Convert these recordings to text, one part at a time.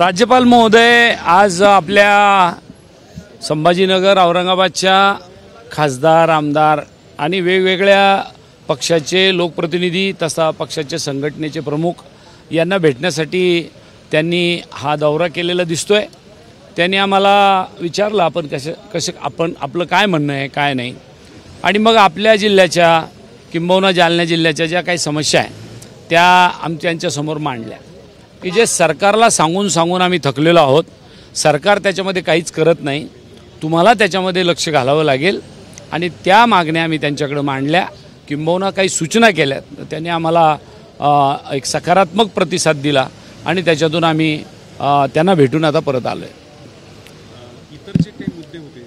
राज्यपाल महोदय आज आपल्या संभाजीनगर औरंगाबादच्या खासदार आमदार आणि वेगवेगळ्या पक्षाचे लोकप्रतिनिधी तसा पक्षाचे संघटनेचे प्रमुख यांना भेटण्यासाठी त्यांनी हा दौरा केलेला दिसतोय. त्यांनी आम्हाला विचारलं आपण कसे कसे आपण आपलं काय म्हणणं आहे काय नाही. आणि मग आपल्या जिल्ह्याच्या किंबहुना जालना जिल्ह्याच्या ज्या काही समस्या आहे त्या आमच्या यांच्यासमोर मांडल्या. की जे सरकारला सांगून सांगून आम्ही थकलेलो आहोत सरकार त्याच्यामध्ये काहीच करत नाही. तुम्हाला त्याच्यामध्ये लक्ष घालावं लागेल. आणि त्या मागण्या आम्ही त्यांच्याकडे मांडल्या. किंबहुना काही सूचना केल्या. तर त्यांनी आम्हाला एक सकारात्मक प्रतिसाद दिला. आणि त्याच्यातून आम्ही त्यांना भेटून आता परत आलो आहे इतर जे काही मुद्दे होते?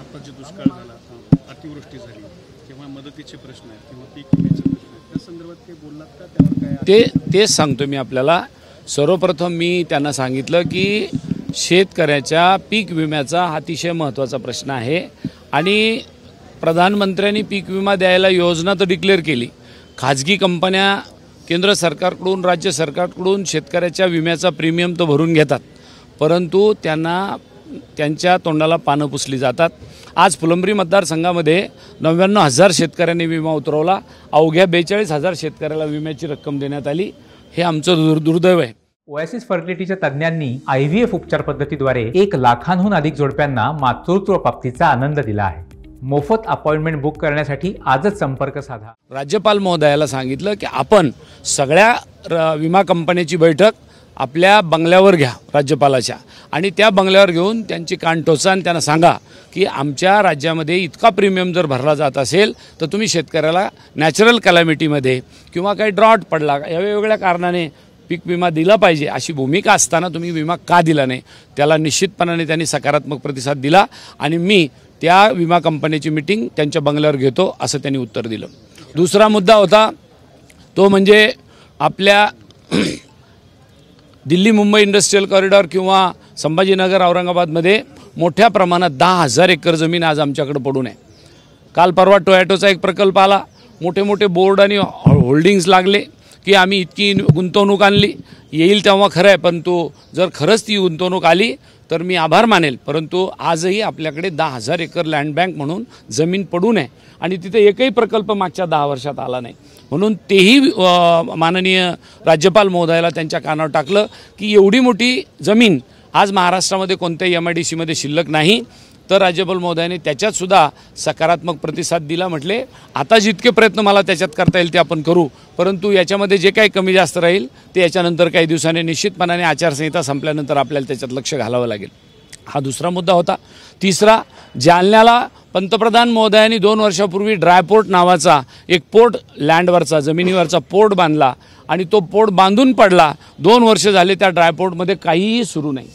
आता जे दुष्काळ झाला अतिवृष्टी झाली किंवा मदतीचे प्रश्न आहेत किंवा पीक विम्याचे ते तेच सांगतो मी आपल्याला. सर्वप्रथम मी त्यांना सांगितलं की शेतकऱ्याच्या पीक विम्याचा हा अतिशय महत्त्वाचा प्रश्न आहे. आणि प्रधानमंत्र्यांनी पीक विमा द्यायला योजना तर डिक्लेअर केली. खाजगी कंपन्या केंद्र सरकारकडून राज्य सरकारकडून शेतकऱ्याच्या विम्याचा प्रीमियम तर भरून घेतात. परंतु त्यांना त्यांच्या तोंडाला पानं पुसली जातात. आज फुलंब्री मतदारसंघामध्ये नव्याण्णव हजार शेतकऱ्यांनी विमा उतरवला. अवघ्या बेचाळीस हजार शेतकऱ्याला विम्याची रक्कम देण्यात आली. हे आमचं दुर दुर्दैव आहे. ओएसिस फर्टिलिटीच्या तज्ज्ञांनी आय व्ही एफ उपचार पद्धतीद्वारे एक लाखांहून अधिक जोडप्यांना मातृत्व प्राप्तीचा आनंद दिला आहे. मोफत अपॉइंटमेंट बुक करण्यासाठी आजच संपर्क साधा. राज्यपाल महोदयाला सांगितलं की आपण सगळ्या विमा कंपन्याची बैठक आपल्या बंगल्यावर घ्या राज्यपालाच्या. आणि त्या बंगल्यावर घेऊन त्यांची कान टोचा आणि त्यांना सांगा की आमच्या राज्यामध्ये इतका प्रीमियम जर भरला जात असेल तर तुम्ही शेतकऱ्याला नॅचरल कॅलॅमिटीमध्ये किंवा काही ड्रॉट पडला या वेगवेगळ्या कारणाने पीक विमा दिला पाहिजे अशी भूमिका असताना तुम्ही विमा का दिला नाही? त्याला निश्चितपणाने त्यांनी सकारात्मक प्रतिसाद दिला आणि मी त्या विमा कंपनीची मिटिंग त्यांच्या बंगल्यावर घेतो असं त्यांनी उत्तर दिलं. दुसरा मुद्दा होता तो म्हणजे आपल्या दिल्ली मुंबई इंडस्ट्रीयल कॉरिडॉर किंवा संभाजीनगर औरंगाबादमध्ये मोठ्या प्रमाणात दहा हजार एकर जमीन आज आमच्याकडे पडून आहे. काल परवा टोयॅटोचा एक प्रकल्प आला. मोठे मोठे बोर्ड आणि होल्डिंग्स लागले की आम्ही इतकी गुंतवणूक आणली. येईल तेव्हा खरं आहे परंतु जर खरंच ती गुंतवणूक आली तर मी आभार मानेल. परंतु आजही आपल्याकडे दहा हजार एकर लँड बँक म्हणून जमीन पडू नये आणि तिथे एकही प्रकल्प मागच्या दहा वर्षात आला नाही. म्हणून तेही माननीय राज्यपाल महोदयाला त्यांच्या कानावर टाकलं की एवढी मोठी जमीन आज महाराष्ट्रामध्ये कोणत्याही एम आय डी सीमध्ये शिल्लक नाही. तर राज्यपाल महोदयाने त्याच्यातसुद्धा सकारात्मक प्रतिसाद दिला म्हटले. आता जितके प्रयत्न मला त्याच्यात करता येईल ते आपण करू. परंतु याच्यामध्ये जे काही कमी जास्त राहील ते याच्यानंतर काही दिवसांनी निश्चितपणाने आचारसंहिता संपल्यानंतर आपल्याला त्याच्यात लक्ष घालावं लागेल. हा दुसरा मुद्दा होता. तिसरा जालन्याला पंतप्रधान महोदयांनी दोन वर्षापूर्वी ड्रायपोर्ट नावाचा एक पोर्ट लँडवरचा जमिनीवरचा पोर्ट बांधला आणि तो पोर्ट बांधून पडला. दोन वर्ष झाले त्या ड्रायपोर्टमध्ये काहीही सुरू नाही.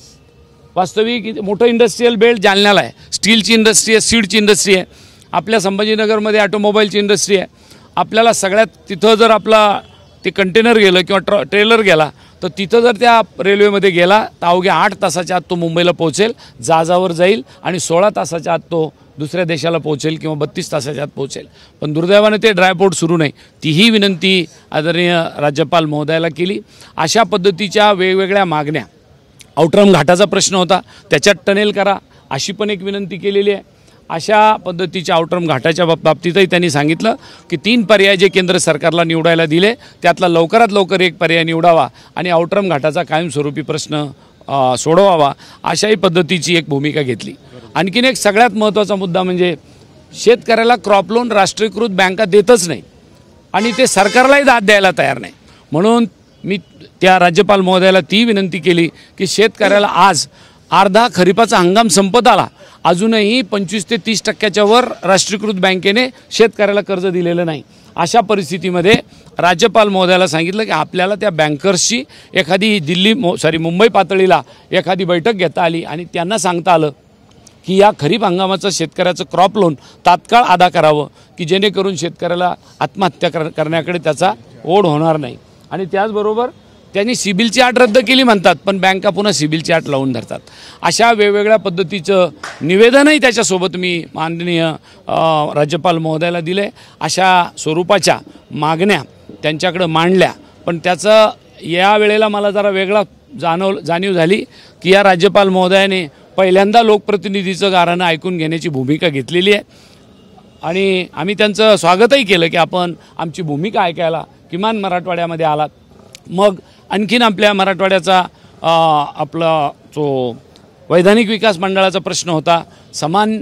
वास्तविक इथे मोठं इंडस्ट्रीयल बेल्ट जालन्याला आहे. स्टीलची इंडस्ट्री आहे सीडची इंडस्ट्री आहे. आपल्या संभाजीनगरमध्ये ऑटोमोबाईलची इंडस्ट्री आहे. आपल्याला सगळ्यात तिथं जर आपला ते कंटेनर गेलं किंवा ट्र ट्रेलर गेला तर तिथं जर त्या रेल्वेमध्ये गेला तर अवघ्या आठ तासाच्या आत तो मुंबईला पोहोचेल जहाजावर जाईल आणि सोळा तासाच्या आत तो दुसऱ्या देशाला पोहोचेल किंवा बत्तीस तासाच्या आत पोहोचेल. पण दुर्दैवाने ते ड्रायपोर्ट सुरू नाही. तीही विनंती आदरणीय राज्यपाल महोदयाला केली. अशा पद्धतीच्या वेगवेगळ्या मागण्या आउटरम घाटाचा प्रश्न होता. त्याच्यात टनेल करा. अशी पण एक विनंती केलेली आहे. अशा पद्धतीच्या आउटरम घाटाच्या बाब- बाबतीतही त्यांनी सांगितलं की तीन पर्याय जे केंद्र सरकारला निवडायला दिले त्यातला लवकरात लवकर एक पर्याय निवडावा आणि आउटरम घाटाचा कायमस्वरूपी प्रश्न सोडवावा अशाही पद्धतीची एक भूमिका घेतली. आणखीन एक सगळ्यात महत्त्वाचा मुद्दा म्हणजे शेतकऱ्याला क्रॉप लोन राष्ट्रीयकृत बँका देतच नाही आणि ते सरकारलाही दाद द्यायला तयार नाही. म्हणून मी त्या राज्यपाल महोदयाला ती विनंती केली की शेतकऱ्याला आज अर्धा खरीपाचा हंगाम संपत आला. अजूनही पंचवीस ते तीस टक्क्याच्या वर राष्ट्रीयकृत बँकेने शेतकऱ्याला कर्ज दिलेलं नाही. अशा परिस्थितीमध्ये राज्यपाल महोदयाला सांगितलं की आपल्याला त्या बँकर्सची एखादी दिल्ली मो सॉरी मुंबई पातळीला एखादी बैठक घेता आली आणि त्यांना सांगता आलं की या खरीप हंगामाचं शेतकऱ्याचं क्रॉप लोन तात्काळ अदा करावं की जेणेकरून शेतकऱ्याला आत्महत्या कर करण्याकडे त्याचा ओढ होणार नाही. आणि त्याचबरोबर त्यांनी सिबिलची आट रद्द केली म्हणतात पण बँका पुन्हा सिबिलची आट लावून धरतात. अशा वेगवेगळ्या पद्धतीचं निवेदनही त्याच्यासोबत मी माननीय राज्यपाल महोदयाला दिले अशा स्वरूपाच्या मागण्या त्यांच्याकडं मांडल्या. पण त्याचं या वेळेला मला जरा वेगळा जाणव जाणीव झाली की या राज्यपाल महोदयाने पहिल्यांदा लोकप्रतिनिधीचं गाराणं ऐकून घेण्याची भूमिका घेतलेली आहे. आणि आम्ही त्यांचं स्वागतही केलं की आपण आमची भूमिका ऐकायला किमान मराठवाड्यामध्ये आलात. मग आणखीन आपल्या मराठवाड्याचा आपला जो वैधानिक विकास मंडळाचा प्रश्न होता समान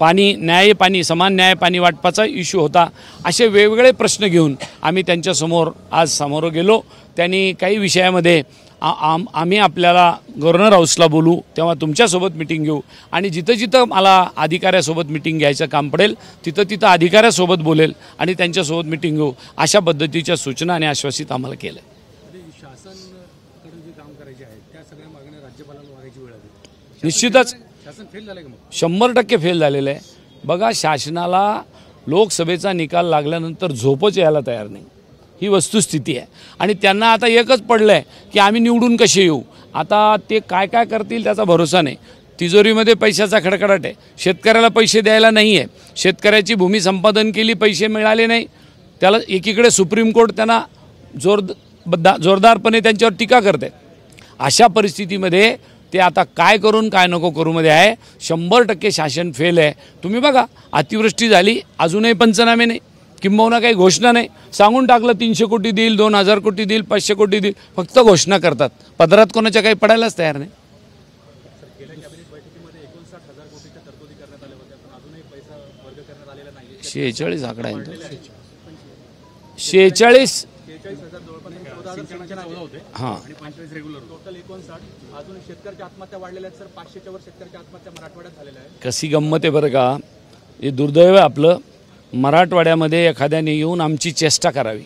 पाणी न्याय पाणी समान न्याय पाणी वाटपाचा इश्यू होता असे वेगवेगळे प्रश्न घेऊन आम्ही त्यांच्यासमोर आज समोर गेलो. त्यांनी काही विषयामध्ये आ आम आम्ही आपल्याला गव्हर्नर हाऊसला बोलू तेव्हा तुमच्यासोबत मिटिंग घेऊ. आणि जिथं जिथं मला अधिकाऱ्यासोबत मिटिंग घ्यायचं काम पडेल तिथं तिथं अधिकाऱ्यासोबत बोलेल आणि त्यांच्यासोबत मिटिंग घेऊ. अशा पद्धतीच्या सूचना आणि आश्वासित आम्हाला केलं शासनकडे जे काम करायचे आहे त्या सगळ्या मागण्या राज्यपालांना मागायची वेळ आली. निश्चितच. शंभर टक्के फेल झालेलं आहे. बघा शासनाला लोकसभेचा निकाल लागल्यानंतर झोपच यायला तयार नाही. ही वस्तुस्थिती आहे. आणि त्यांना आता एकच पडलं आहे की आम्ही निवडून कसे येऊ? आता ते काय काय करतील त्याचा भरोसा नाही. तिजोरीमध्ये पैशाचा खडखडाट आहे. शेतकऱ्याला पैसे द्यायला नाही आहे शेतकऱ्याची भूमी संपादन केली पैसे मिळाले नाही. त्याला एकीकडे सुप्रीम कोर्ट त्यांना जोर बद्दा जोरदारपणे त्यांच्यावर टीका करते. अशा परिस्थितीमध्ये ते आता काय करून काय नको करूमध्ये आहे. शंभर टक्के शासन फेल आहे. तुम्ही बघा अतिवृष्टी झाली अजूनही पंचनामे नाही. किंबहुना काही घोषणा नाही. सांगून टाकलं तीनशे कोटी देईल दोन हजार कोटी देईल पाचशे कोटी देईल. फक्त घोषणा करतात. पदरात कोणाच्या काही पडायलाच तयार नाही. शेहेचाळीस आकडा आहे शेहेचाळीस. हां. कशी गंमत आहे बरं का? हे दुर्दैव आहे आपलं. मराठवाड्यामध्ये एखाद्याने येऊन आमची चेष्टा करावी.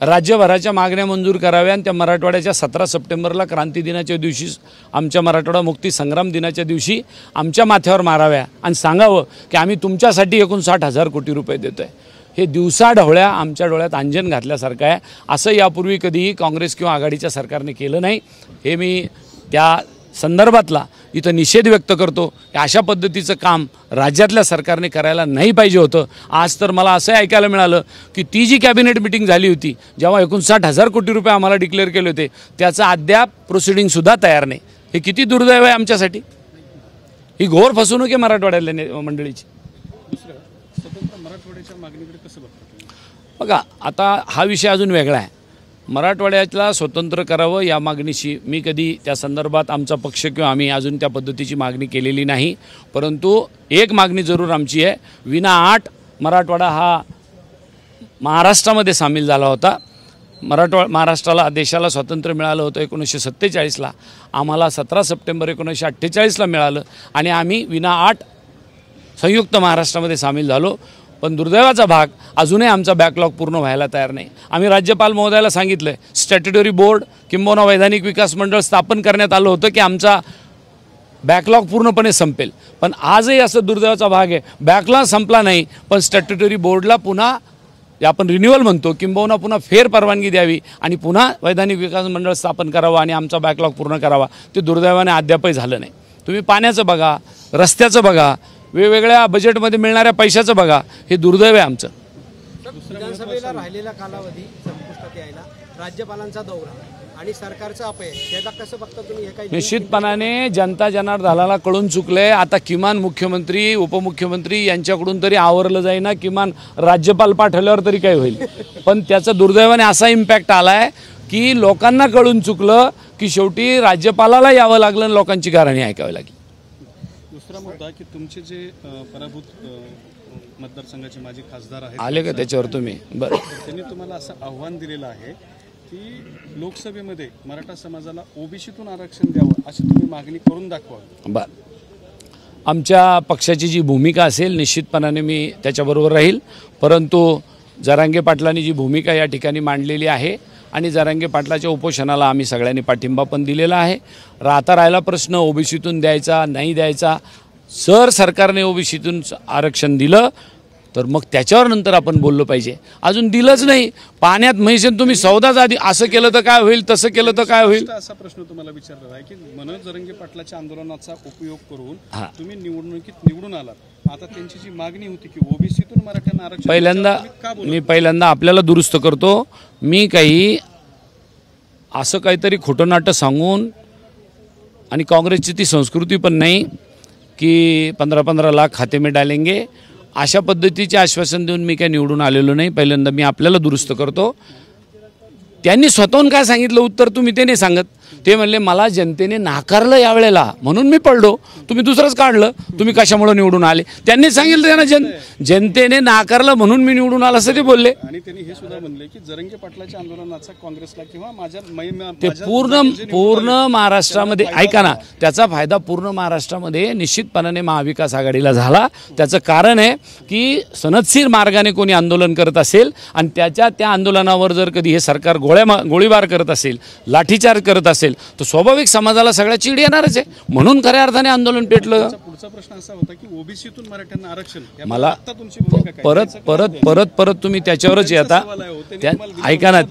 राज्यभराच्या मागण्या मंजूर कराव्या आणि त्या मराठवाड्याच्या सतरा सप्टेंबरला क्रांती दिनाच्या दिवशी आमच्या मराठवाडा मुक्ती संग्राम दिनाच्या दिवशी आमच्या माथ्यावर माराव्या आणि सांगावं की आम्ही तुमच्यासाठी एकूण साठ हजार कोटी रुपये देतो आहे हे दिवसा ढवळ्या आमच्या डोळ्यात अंजन घातल्यासारखं आहे. असं यापूर्वी कधीही काँग्रेस किंवा आघाडीच्या सरकारने केलं नाही. हे मी त्या संदर्भातला इथं निषेध व्यक्त करतो. की अशा पद्धतीचं काम राज्यातल्या सरकारने करायला नाही पाहिजे होतं. आज तर मला असं ऐकायला मिळालं की ती जी कॅबिनेट मिटिंग झाली होती जेव्हा एकोणसाठ हजार कोटी रुपये आम्हाला डिक्लेअर केले होते त्याचं अद्याप प्रोसिडिंगसुद्धा तयार नाही. हे किती दुर्दैव आहे आमच्यासाठी? ही घोर फसवणूक आहे मराठवाड्यातल्या ने- मंडळीची. बघा आता हा विषय अजून वेगळा आहे. मराठवाड्यातला स्वतंत्र करावं या मागणीशी मी कधी त्या संदर्भात आमचा पक्ष किंवा आम्ही अजून त्या पद्धतीची मागणी केलेली नाही. परंतु एक मागणी जरूर आमची आहे. विना आठ मराठवाडा हा महाराष्ट्रामध्ये सामील झाला होता. मराठवा महाराष्ट्राला देशाला स्वातंत्र्य मिळालं होतं एकोणीसशे सत्तेचाळीसला. आम्हाला सतरा सप्टेंबर एकोणीसशे अठ्ठेचाळीसला मिळालं आणि आम्ही विना आठ संयुक्त महाराष्ट्रामध्ये सामील झालो. पण दुर्दैवाचा भाग अजूनही आमचा बॅकलॉग पूर्ण व्हायला तयार नाही. आम्ही राज्यपाल महोदयाला सांगितलं आहे स्टॅट्युटरी बोर्ड किंबहुना वैधानिक विकास मंडळ स्थापन करण्यात आलं होतं की आमचा बॅकलॉग पूर्णपणे संपेल. पण आजही असं दुर्दैवाचा भाग आहे बॅकलॉग संपला नाही पण स्टॅट्युटरी बोर्डला पुन्हा आपण रिन्युअल म्हणतो किंबहुना पुन्हा फेर परवानगी द्यावी आणि पुन्हा वैधानिक विकास मंडळ स्थापन करावं आणि आमचा बॅकलॉग पूर्ण करावा. ते दुर्दैवाने अद्यापही झालं नाही. तुम्ही पाण्याचं बघा रस्त्याचं बघा वेगवेगळ्या बजेटमध्ये मिळणाऱ्या पैशाचं बघा. हे दुर्दैव आहे आमचं. विधानसभेला राहिलेला कालावधी संपुष्टात यायला राज्यपालांचा दौरा आणि सरकारचं अपयश कसं बघता तुम्ही? हे काही निश्चितपणाने जनता जनार्दनाला कळून चुकले आता किमान मुख्यमंत्री उपमुख्यमंत्री यांच्याकडून तरी आवरलं जाईना. किमान राज्यपाल पाठवल्यावर तरी काय होईल. पण त्याचा दुर्दैवाने असा इम्पॅक्ट आला आहे की लोकांना कळून चुकलं की शेवटी राज्यपालाला यावं लागलं आणि लोकांची गारणी ऐकावी लागली. दुसरा मुद्दा की तुमचे जे पराभूत मतदारसंघाचे माजी खासदार आहेत आले का त्याच्यावर तुम्ही? बरं. त्यांनी तुम्हाला असं आव्हान दिलेलं आहे की लोकसभेमध्ये मराठा समाजाला ओबीसीतून आरक्षण द्यावं अशी तुम्ही मागणी करून दाखवा. बर. आमच्या पक्षाची जी भूमिका असेल निश्चितपणाने मी त्याच्याबरोबर राहील. परंतु जरांगे पाटलांनी जी भूमिका या ठिकाणी मांडलेली आहे आणि जरांगे पाटलाच्या उपोषणाला आम्ही सगळ्यांनी पाठिंबा पण दिलेला आहे. राहता राहिला प्रश्न ओबीसीतून द्यायचा नाही द्यायचा सर सरकारने ओबीसीतून आरक्षण दिलं तर मग त्याच्यावर नंतर आपण बोललो पाहिजे. अजून दिलंच नाही. पाण्यात म्हैसेन तुम्ही सौदाच आधी असं केलं तर काय होईल तसं केलं तर काय होईल? असा प्रश्न तुम्हाला विचारला आहे की मनोज जरंगे पाटलाच्या आंदोलनाचा उपयोग करून. तुम्ही निवडणुकीत निवडून आलात. आता त्यांची जी मागणी होती की ओबीसीतून मराठ्यांना आरक्षण पहिल्यांदा मी पहिल्यांदा आपल्याला दुरुस्त करतो. मी काही असं काहीतरी खोटं नाटं सांगून आणि काँग्रेसची ती संस्कृती पण नाही की पंधरा पंधरा लाख खाते मी डालेंगे. अशा पद्धतीचे आश्वासन देऊन मी काय निवडून आलेलो नाही. पहिल्यांदा मी आपल्याला दुरुस्त करतो. त्यांनी स्वतःहून काय सांगितलं उत्तर तुम्ही ते नाही सांगत. ते म्हणले मला जनतेने नाकारलं यावेळेला. म्हणून मी पडलो. तुम्ही दुसरंच काढलं. तुम्ही कशामुळे निवडून आले? त्यांनी सांगितलं त्यांना जन जनतेने नाकारलं म्हणून मी निवडून आलं असं ते बोलले. आणि त्यांनी हे सुद्धा म्हणले की जरंगे पाटलाच्या आंदोलनाचा काँग्रेसला किंवा माझ्या ते पूर्ण पूर्ण महाराष्ट्रामध्ये ऐका ना. त्याचा फायदा पूर्ण महाराष्ट्रामध्ये निश्चितपणाने महाविकास आघाडीला झाला. त्याचं कारण आहे की सनदशीर मार्गाने कोणी आंदोलन करत असेल आणि त्याच्या त्या आंदोलनावर जर कधी हे सरकार गोळ्या गोळीबार करत असेल लाठीचार्ज करत असेल तर स्वाभाविक समाजाला सगळ्या चिड येणारच आहे. म्हणून खऱ्या अर्थाने आंदोलन पेटलं. पुढचा प्रश्न असा होता की ओबीसीतून मराठ्यांना आरक्षण मला परत परत? परत परत तुम्ही त्याच्यावरच येता हो. ऐका ना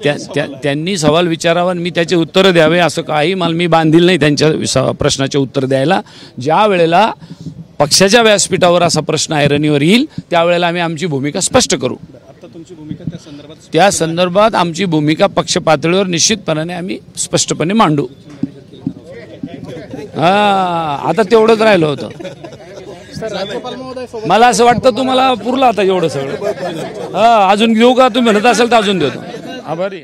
त्यांनी सवाल विचारावा आणि मी त्याचे उत्तरं द्यावे असं काही मला मी बांधील नाही त्यांच्या प्रश्नाचे उत्तर द्यायला. ज्या वेळेला पक्षाच्या व्यासपीठावर असा प्रश्न ऐरणीवर येईल त्यावेळेला आम्ही आमची भूमिका स्पष्ट करू. आता तुमची भूमिका त्या संदर्भात आमची भूमिका पक्ष पातळीवर निश्चितपणाने आम्ही स्पष्टपणे मांडू. हा आता तेवढंच राहिलं होतं. मला असं वाटतं तुम्हाला पुरलं आता एवढं सगळं. हा अजून घेऊ का? तुम्ही म्हणत असेल तर अजून देतो. आभारी.